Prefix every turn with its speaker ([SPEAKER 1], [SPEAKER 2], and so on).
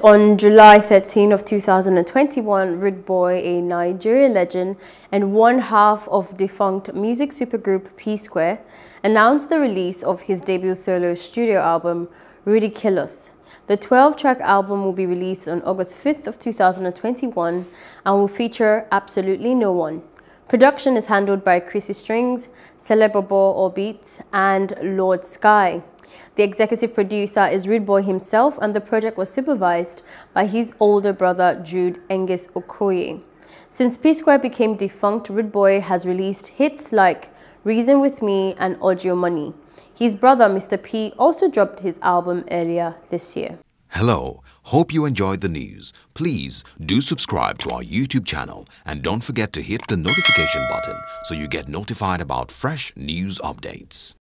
[SPEAKER 1] On July 13 of 2021, Rudeboy, a Nigerian legend and one half of defunct music supergroup P-Square, announced the release of his debut solo studio album, Rudykulous. The 12-track album will be released on August 5th of 2021 and will feature absolutely no one. Production is handled by Chrissy Strings, Selebobo or Beats, and Lord Sky. The executive producer is Rudeboy himself and the project was supervised by his older brother Jude Engees Okoye. Since P-Square became defunct, Rudeboy has released hits like Reason With Me and Audio Money. His brother Mr. P also dropped his album earlier this year.
[SPEAKER 2] Hello, hope you enjoyed the news. Please do subscribe to our YouTube channel and don't forget to hit the notification button so you get notified about fresh news updates.